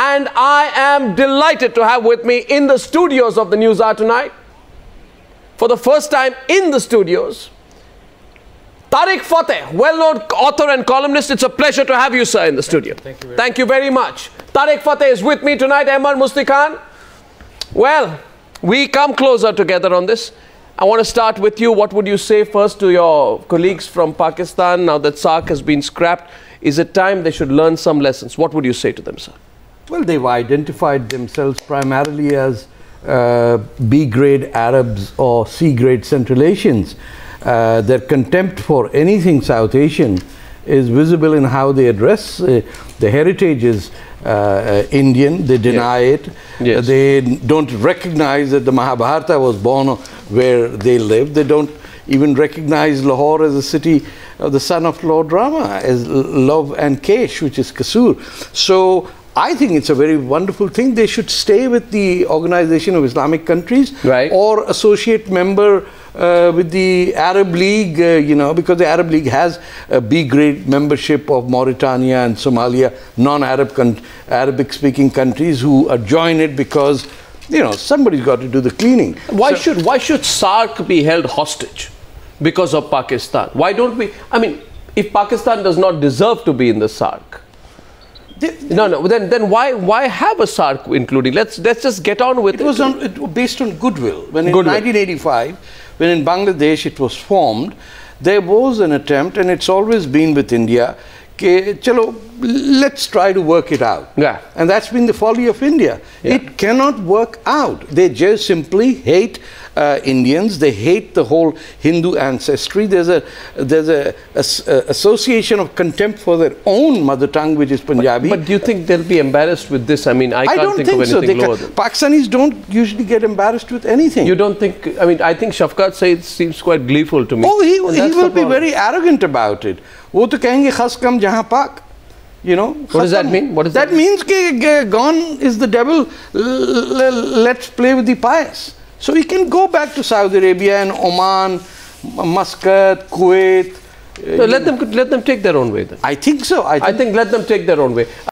And I am delighted to have with me in the studios of the News Hour tonight, for the first time in the studios, Tarek Fatah, well-known author and columnist. It's a pleasure to have you, sir, in the studio. Thank you very, Thank you very much. Tarek Fatah is with me tonight, Ahmar Mustikhan. Well, we come closer together on this. I want to start with you. What would you say first to your colleagues from Pakistan now that SAARC has been scrapped? Is it time they should learn some lessons? What would you say to them, sir? Well, they've identified themselves primarily as uh, B-grade Arabs or C-grade Central Asians. Uh, their contempt for anything South Asian is visible in how they address uh, the heritage is uh, uh, Indian. They deny yes. it. Yes. they don't recognize that the Mahabharata was born where they live. They don't even recognize Lahore as a city of the son of Lord Rama, as Love and Kesh, which is Kasur. So I think it's a very wonderful thing. They should stay with the Organization of Islamic Countries right. or associate member uh, with the Arab League, uh, you know, because the Arab League has a B grade membership of Mauritania and Somalia, non-Arab Arabic-speaking countries who join it because, you know, somebody's got to do the cleaning. Why so, should why should SAARC be held hostage because of Pakistan? Why don't we? I mean, if Pakistan does not deserve to be in the SAARC, no, no. Then, then why, why have a SAARC including? Let's, let's just get on with it. It was on, it, based on goodwill. When in goodwill. 1985, when in Bangladesh it was formed, there was an attempt, and it's always been with India. Okay, chalo, let's try to work it out. Yeah. And that's been the folly of India. Yeah. It cannot work out. They just simply hate uh, Indians. They hate the whole Hindu ancestry. There's a there's a, a, a, association of contempt for their own mother tongue, which is Punjabi. But, but do you think they'll be embarrassed with this? I mean, I, I can't think, think, of anything so. lower. Can, Pakistanis don't usually get embarrassed with anything. You don't think? I mean, I think Shafkat Saeed seems quite gleeful to me. Oh, he, he will be very arrogant about it. वो तो कहेंगे खस कम जहाँ पाक you know what does that mean what does that, that means ke, gone is the devil let's play with the pious so we can go back to saudi arabia and oman muscat kuwait. So let them let them take their own way then. I think so. I think, I think let them take their own way